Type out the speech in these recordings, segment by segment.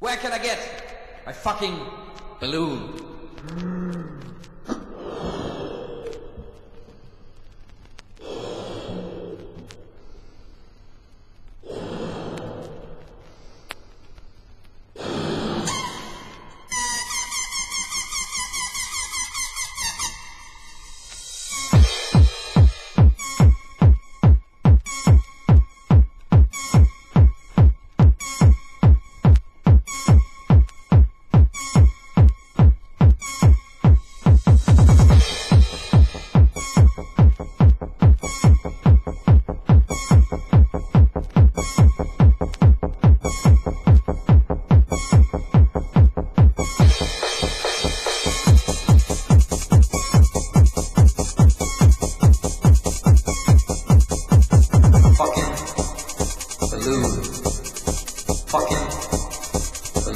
Where can I get my fucking balloon?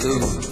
lose.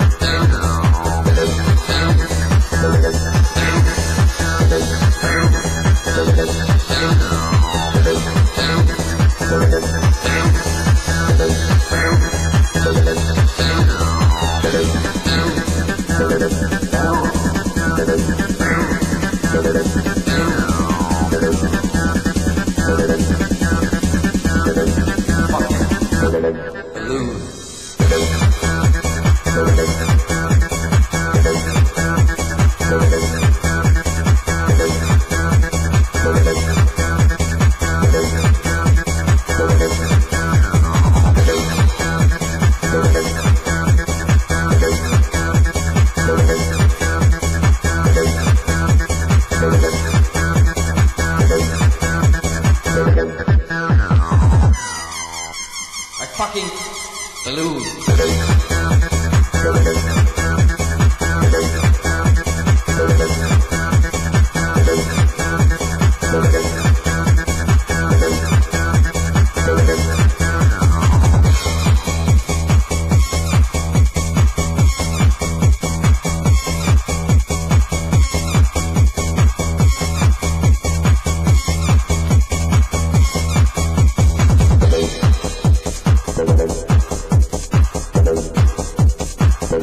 fucking balloon.